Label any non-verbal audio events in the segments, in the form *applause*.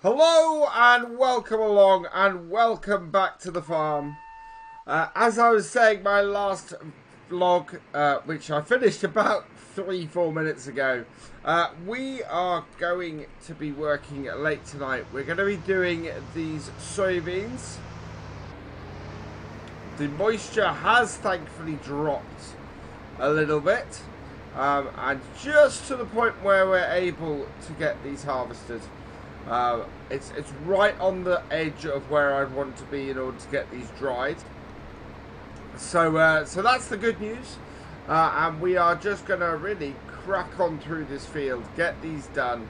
Hello and welcome along and welcome back to the farm. Uh, as I was saying, my last vlog, uh, which I finished *laughs* about three, four minutes ago, uh, we are going to be working late tonight. We're going to be doing these soybeans. The moisture has thankfully dropped a little bit. Um, and just to the point where we're able to get these harvested. Uh, it's it's right on the edge of where I'd want to be in order to get these dried. So uh, so that's the good news, uh, and we are just going to really crack on through this field, get these done,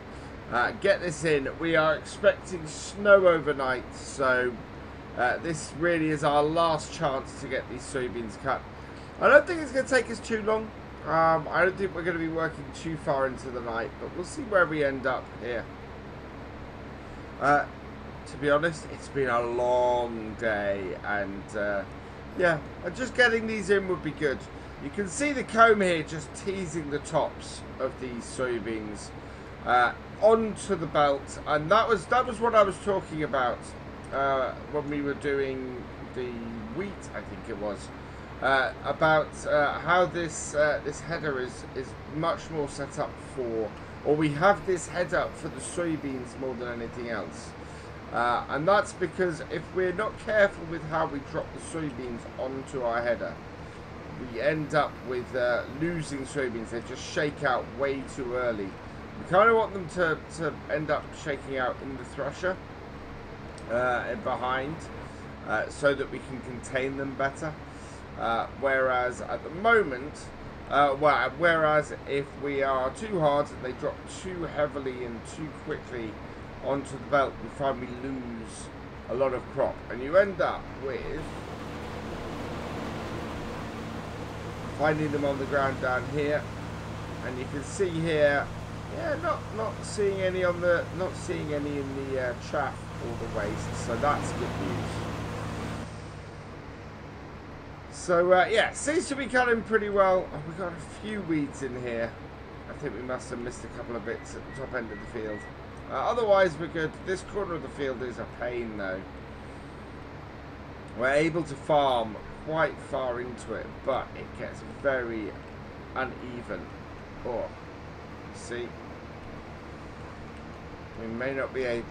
uh, get this in. We are expecting snow overnight, so uh, this really is our last chance to get these soybeans cut. I don't think it's going to take us too long. Um, I don't think we're going to be working too far into the night, but we'll see where we end up here. Uh, to be honest, it's been a long day, and uh, yeah, just getting these in would be good. You can see the comb here just teasing the tops of these soybeans uh, onto the belt, and that was that was what I was talking about uh, when we were doing the wheat, I think it was. Uh, about uh, how this uh, this header is is much more set up for or we have this head up for the soybeans more than anything else. Uh, and that's because if we're not careful with how we drop the soybeans onto our header, we end up with uh, losing soybeans. They just shake out way too early. We kind of want them to, to end up shaking out in the thresher uh, behind uh, so that we can contain them better. Uh, whereas at the moment, uh, well, whereas if we are too hard, and they drop too heavily and too quickly onto the belt, we find we lose a lot of crop. And you end up with finding them on the ground down here. And you can see here, yeah, not not seeing any on the, not seeing any in the uh, chaff or the waste. So that's good news. So, uh, yeah, seems to be cutting pretty well. Oh, we've got a few weeds in here. I think we must have missed a couple of bits at the top end of the field. Uh, otherwise, we're good. This corner of the field is a pain, though. We're able to farm quite far into it, but it gets very uneven. Oh, see? We may not be able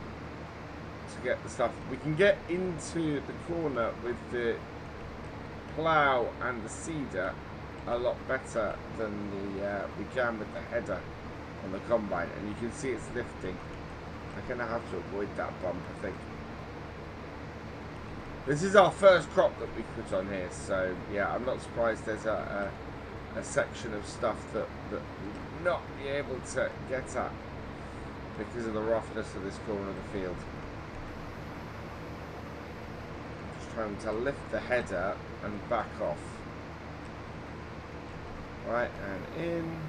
to get the stuff. We can get into the corner with the plough and the seeder a lot better than the uh, we can with the header on the combine and you can see it's lifting. I'm gonna have to avoid that bump I think. This is our first crop that we put on here so yeah I'm not surprised there's a, a, a section of stuff that, that we'll not be able to get at because of the roughness of this corner of the field to lift the header and back off. Right, and in.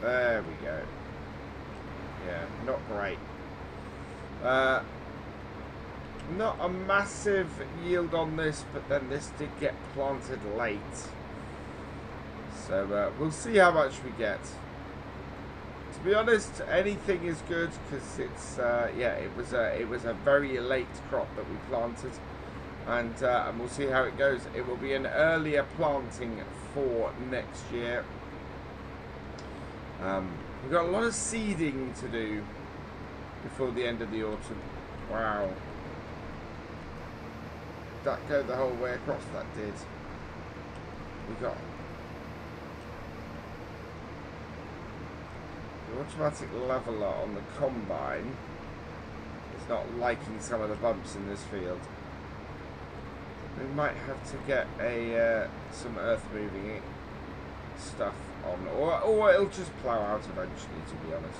There we go. Yeah, not great. Uh, not a massive yield on this, but then this did get planted late. So uh, we'll see how much we get. To be honest, anything is good because it's uh, yeah, it was a it was a very late crop that we planted and, uh, and we'll see how it goes. It will be an earlier planting for next year. Um, we've got a lot of seeding to do before the end of the autumn. Wow. That go the whole way across, that did. We got the automatic leveler on the combine. It's not liking some of the bumps in this field. We might have to get a uh, some earth moving stuff on, or, or it'll just plough out eventually, to be honest.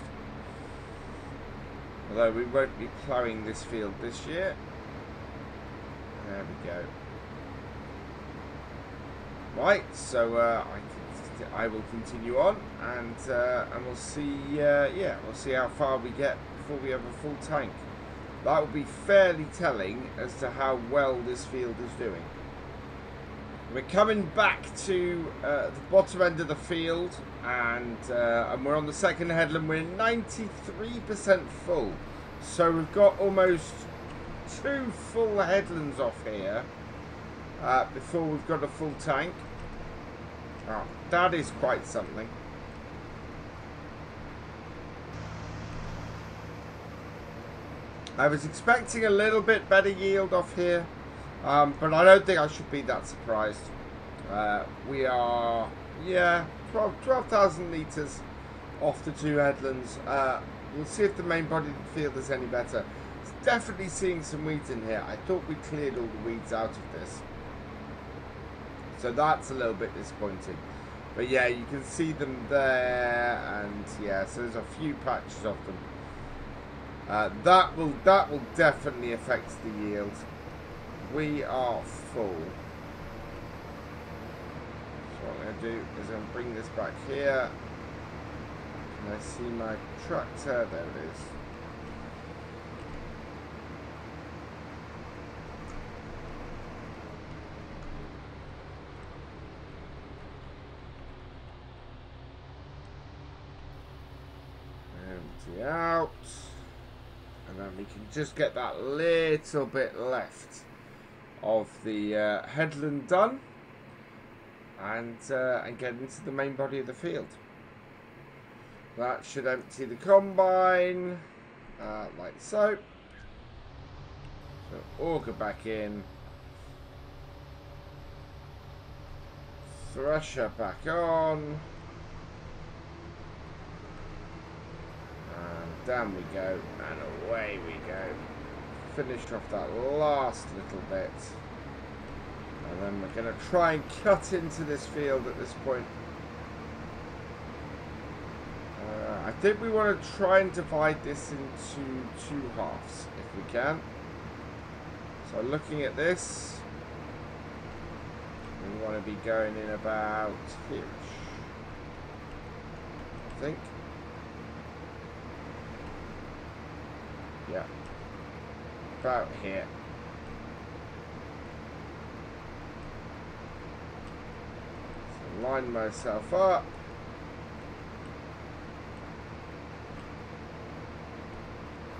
Although we won't be ploughing this field this year. There we go. Right, so uh, I, I will continue on, and uh, and we'll see. Uh, yeah, we'll see how far we get before we have a full tank. That will be fairly telling as to how well this field is doing. We're coming back to uh, the bottom end of the field and, uh, and we're on the second headland. We're 93% full. So we've got almost two full headlands off here uh, before we've got a full tank. Oh, that is quite something. I was expecting a little bit better yield off here, um, but I don't think I should be that surprised. Uh, we are, yeah, 12,000 12, litres off the two headlands. Uh, we'll see if the main body of the field is any better. It's definitely seeing some weeds in here. I thought we cleared all the weeds out of this. So that's a little bit disappointing. But yeah, you can see them there, and yeah, so there's a few patches of them. Uh, that will that will definitely affect the yield. We are full. So what I'm going to do is I'm going to bring this back here. Can I see my tractor? There it is. Empty out and then we can just get that little bit left of the uh, headland done and uh, and get into the main body of the field. That should empty the combine uh, like so. So auger back in. Thresher back on. And down we go, and away we go. Finished off that last little bit. And then we're going to try and cut into this field at this point. Uh, I think we want to try and divide this into two halves, if we can. So looking at this, we want to be going in about here I think. Yeah. About here. So line myself up.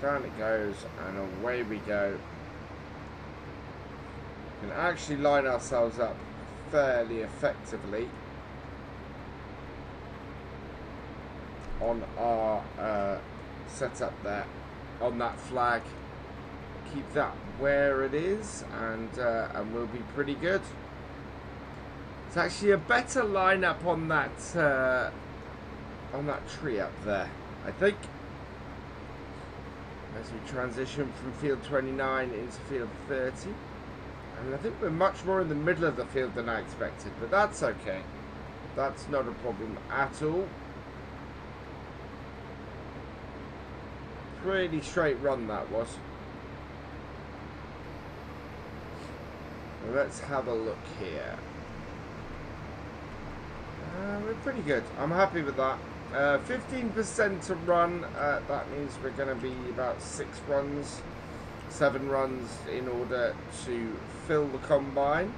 Down it goes, and away we go. We can actually line ourselves up fairly effectively on our uh, setup there on that flag. Keep that where it is, and uh, and we'll be pretty good. It's actually a better lineup on that uh, on that tree up there, I think. As we transition from field 29 into field 30. And I think we're much more in the middle of the field than I expected, but that's okay. That's not a problem at all. Pretty straight run that was. Let's have a look here. Uh, we're pretty good. I'm happy with that. 15% uh, to run. Uh, that means we're going to be about six runs, seven runs in order to fill the combine.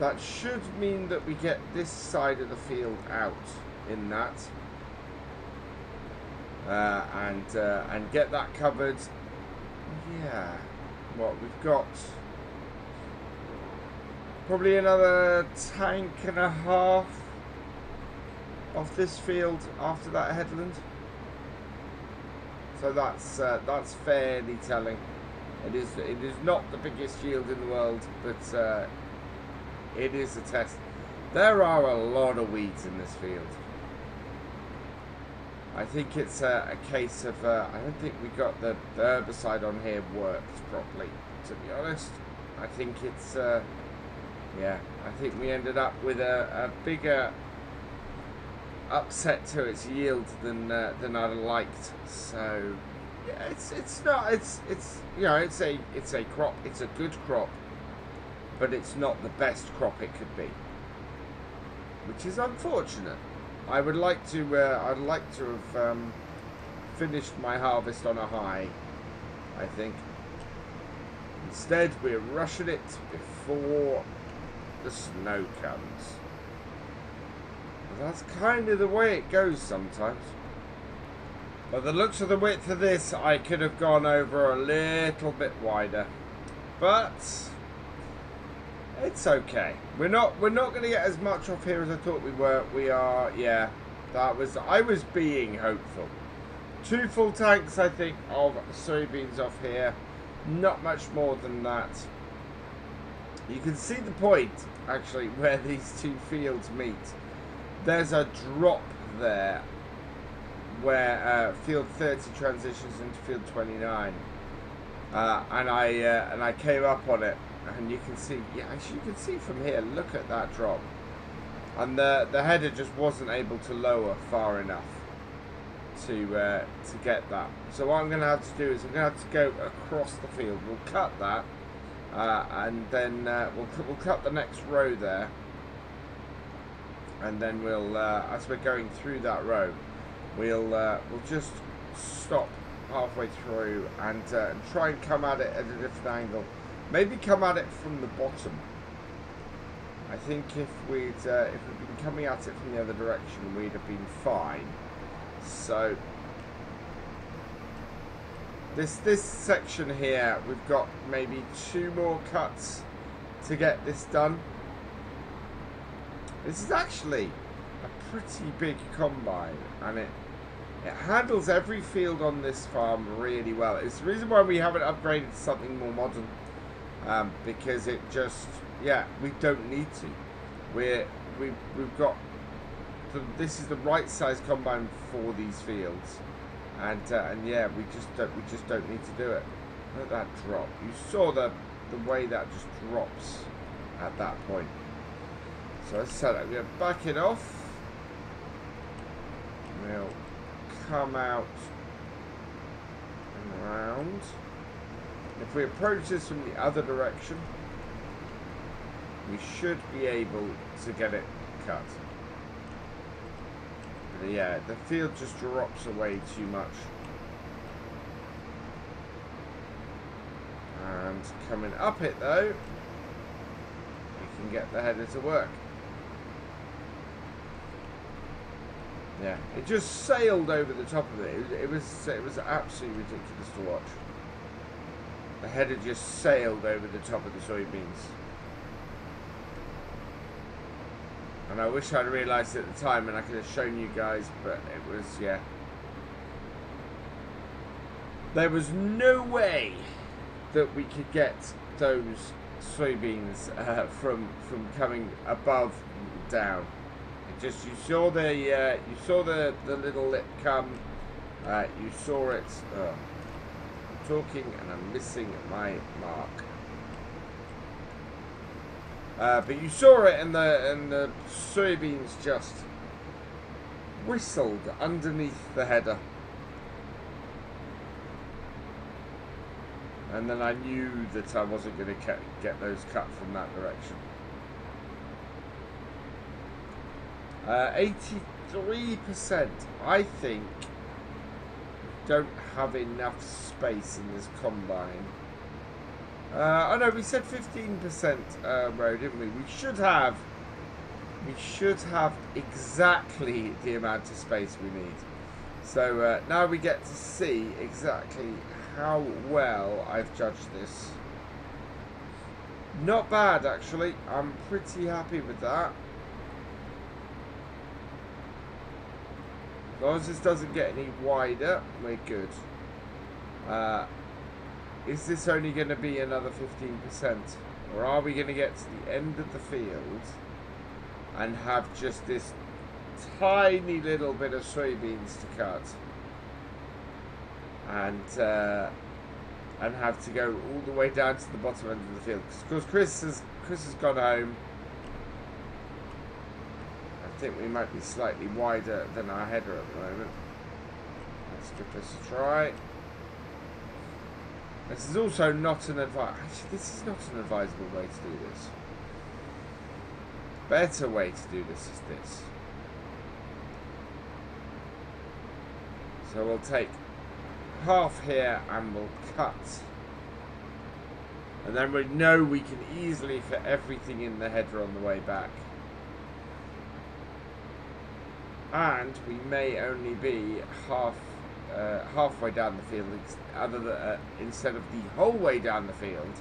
That should mean that we get this side of the field out in that uh, and uh, and get that covered. Yeah, what we've got probably another tank and a half off this field after that headland. So that's uh, that's fairly telling. It is it is not the biggest yield in the world, but uh, it is a test. There are a lot of weeds in this field. I think it's a, a case of, uh, I don't think we got the, the, herbicide on here worked properly, to be honest. I think it's, uh, yeah, I think we ended up with a, a bigger upset to its yield than uh, than I'd liked. So, yeah, it's it's not, it's, it's, you know, it's a, it's a crop, it's a good crop, but it's not the best crop it could be, which is unfortunate. I would like to. Uh, I'd like to have um, finished my harvest on a high. I think. Instead, we're rushing it before the snow comes. That's kind of the way it goes sometimes. But the looks of the width of this, I could have gone over a little bit wider. But it's okay. We're not we're not going to get as much off here as I thought we were. We are, yeah. That was I was being hopeful. Two full tanks, I think, of soybeans off here. Not much more than that. You can see the point, actually, where these two fields meet. There's a drop there where uh, field 30 transitions into field 29. Uh, and I uh, and I came up on it, and you can see, yeah, as you can see from here, look at that drop. And the the header just wasn't able to lower far enough to uh, to get that. So what I'm going to have to do is I'm going to have to go across the field. We'll cut that, uh, and then uh, we'll *laughs* we'll cut the next row there, and then we'll uh, as we're going through that row, we'll uh, we'll just stop halfway through and, uh, and try and come at it at a different angle. Maybe come at it from the bottom. I think if we'd uh, if we'd been coming at it from the other direction, we'd have been fine. So this this section here, we've got maybe two more cuts to get this done. This is actually a pretty big combine, and it it handles every field on this farm really well. It's the reason why we haven't upgraded to something more modern. Um, because it just, yeah, we don't need to. We're, we've, we've got, the, this is the right size combine for these fields. And, uh, and yeah, we just don't, we just don't need to do it. Look at that drop. You saw the, the way that just drops at that point. So I said, I'm going to back it off. We'll come out and around. If we approach this from the other direction, we should be able to get it cut. Yeah, the field just drops away too much. And coming up it though, we can get the header to work. Yeah, it just sailed over the top of it. It it was, it was absolutely ridiculous to watch. The header just sailed over the top of the soybeans. And I wish I'd realised at the time and I could have shown you guys, but it was, yeah. There was no way that we could get those soybeans uh, from from coming above down. It just you saw the uh, you saw the the little lip come. Uh, you saw it. Uh, I'm talking and I'm missing my mark. Uh, but you saw it, and the and the soybeans just whistled underneath the header. And then I knew that I wasn't going to get those cut from that direction. Uh, 83%. I think don't have enough space in this combine. Uh, oh no, we said 15% uh, didn't we? We should have, we should have exactly the amount of space we need. So uh, now we get to see exactly how well I've judged this. Not bad, actually. I'm pretty happy with that. As long as this doesn't get any wider, we're good. Uh, is this only going to be another 15%? Or are we going to get to the end of the field and have just this tiny little bit of soybeans to cut? And uh, and have to go all the way down to the bottom end of the field. Because Chris has, Chris has gone home I think we might be slightly wider than our header at the moment. Let's give this a try. This is also not an advice. This is not an advisable way to do this. Better way to do this is this. So we'll take half here and we'll cut. And then we know we can easily fit everything in the header on the way back. and we may only be half uh, halfway down the field other than, uh, instead of the whole way down the field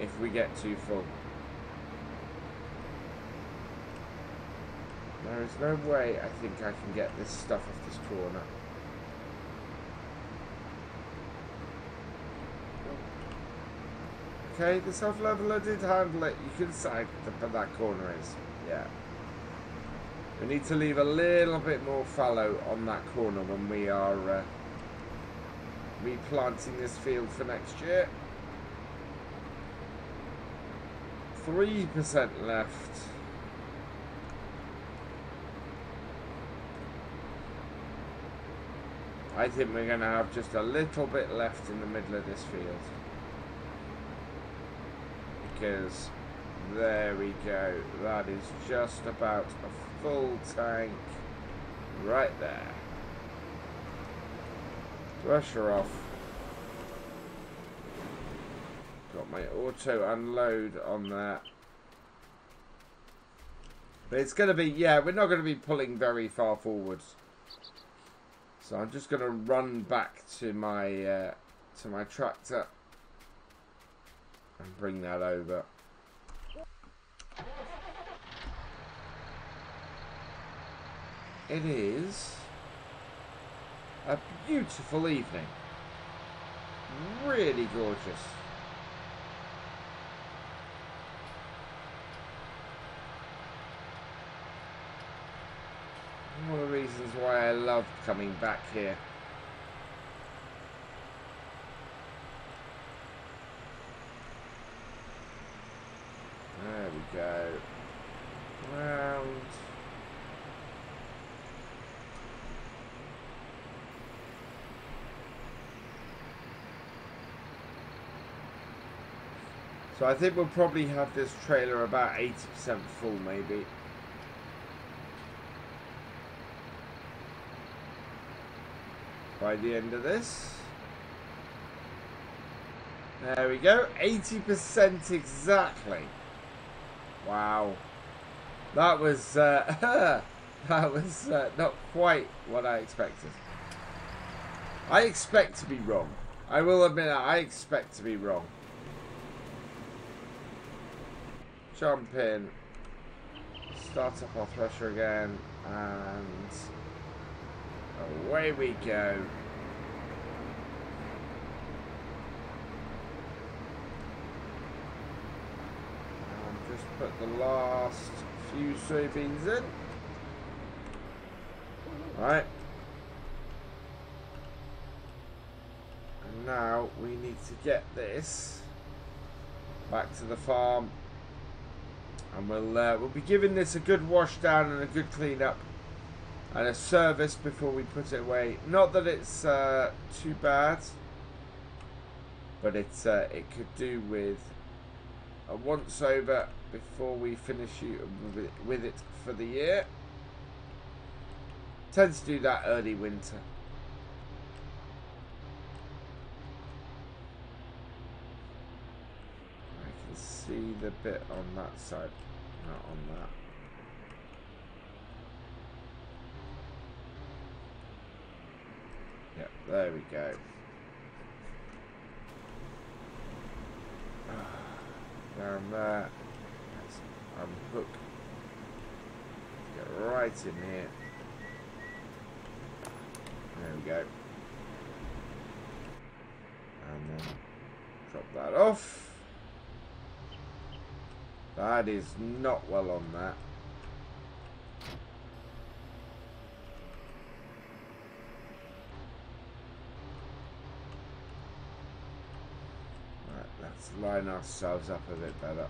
if we get too full. There is no way I think I can get this stuff off this corner. Okay, the self-leveler did handle it. You can decide what that corner is. Yeah. We need to leave a little bit more fallow on that corner when we are uh, replanting this field for next year. 3% left. I think we're going to have just a little bit left in the middle of this field. Because there we go. That is just about a full tank right there. Pressure off. Got my auto unload on that. But it's going to be, yeah, we're not going to be pulling very far forwards. So I'm just going to run back to my uh, to my tractor and bring that over. It is a beautiful evening. Really gorgeous. One of the reasons why I love coming back here. There we go. Round. So I think we'll probably have this trailer about 80% full maybe. By the end of this. There we go. 80% exactly. Wow. That was, uh, *laughs* that was uh, not quite what I expected. I expect to be wrong. I will admit that I expect to be wrong. Jump in. Start up our thresher again. And away we go. And just put the last few soybeans in. Right. And now we need to get this back to the farm and we'll uh, we'll be giving this a good wash down and a good clean up and a service before we put it away. Not that it's uh, too bad, but it's uh, it could do with a once over before we finish you with it for the year. Tends to do that early winter. See the bit on that side, not on that. Yep, there we go. Down *sighs* there. Let's unhook. Get right in here. There we go. And then drop that off. That is not well on that. Right, let's line ourselves up a bit better.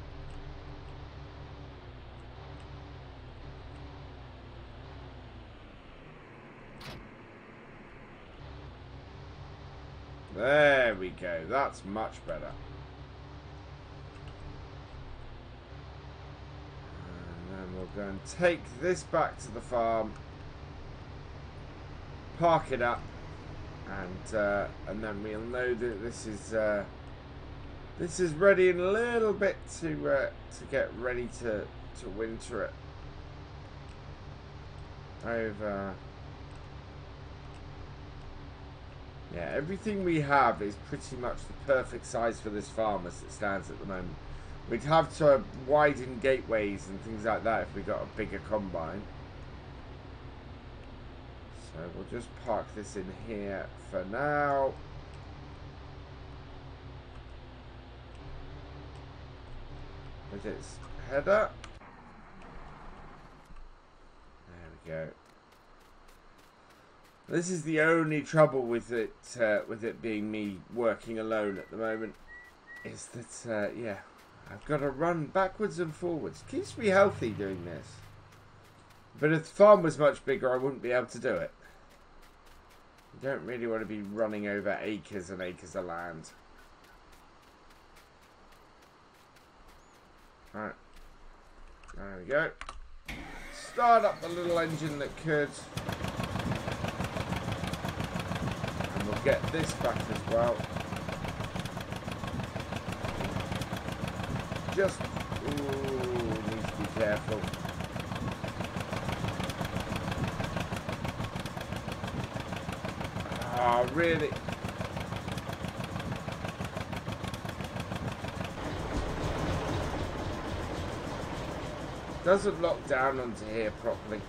There we go. That's much better. We're take this back to the farm, park it up, and uh, and then we'll know that this is uh, this is ready in a little bit to uh, to get ready to to winter it over Yeah, everything we have is pretty much the perfect size for this farm as it stands at the moment. We'd have to widen gateways and things like that if we got a bigger combine. So we'll just park this in here for now. With its header. There we go. This is the only trouble with it, uh, with it being me working alone at the moment, is that uh, yeah, I've got to run backwards and forwards. Keeps me healthy doing this. But if the farm was much bigger, I wouldn't be able to do it. You don't really want to be running over acres and acres of land. Alright. There we go. Start up the little engine that could. And we'll get this back as well. Just, ooh, needs to be careful. Ah, oh, really? Doesn't lock down onto here properly.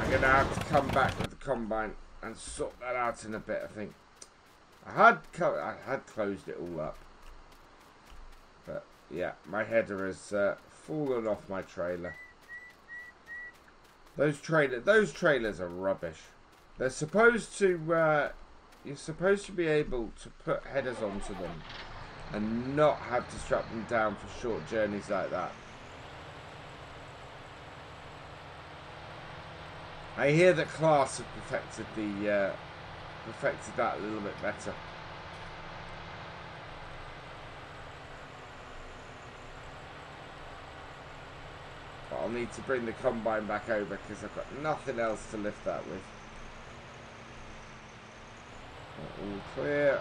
I'm to have to come back with the combine and sort that out in a bit, I think. I had I had closed it all up. But, yeah, my header has uh, fallen off my trailer. Those trailer, those trailers are rubbish. They're supposed to, uh, you're supposed to be able to put headers onto them and not have to strap them down for short journeys like that. I hear that Claas have perfected the uh, perfected that a little bit better. But I'll need to bring the combine back over because I've got nothing else to lift that with. All clear.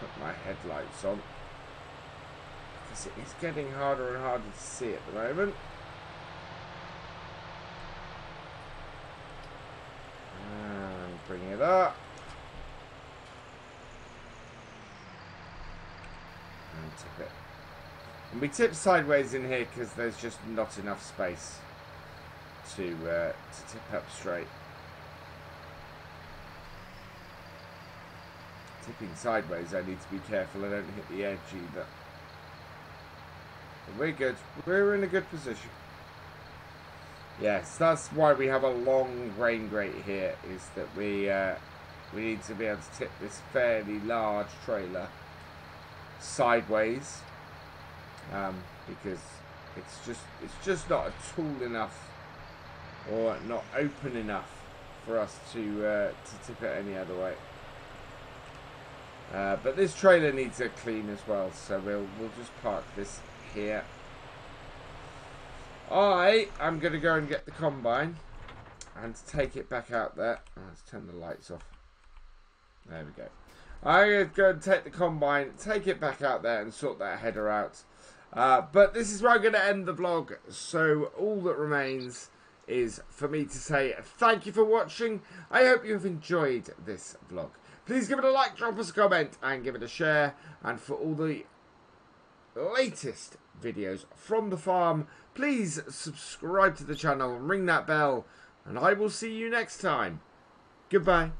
Put my headlights on. Because It's getting harder and harder to see at the moment. And bring it up. And tip it. And we tip sideways in here because there's just not enough space to, uh, to tip up straight. Tipping sideways, I need to be careful I don't hit the edge either. We're good. We're in a good position. Yes, that's why we have a long grain grate here, is that we uh, we need to be able to tip this fairly large trailer sideways um, because it's just it's just not a tool enough or not open enough for us to uh, to tip it any other way. Uh, but this trailer needs a clean as well, so we'll we'll just park this here. I am going to go and get the combine and take it back out there. Let's turn the lights off. There we go. I'm going to go and take the combine, take it back out there and sort that header out. Uh, but this is where I'm going to end the vlog. So all that remains is for me to say thank you for watching. I hope you have enjoyed this vlog. Please give it a like, drop us a comment and give it a share. And for all the latest videos from the farm, please subscribe to the channel and ring that bell. And I will see you next time. Goodbye.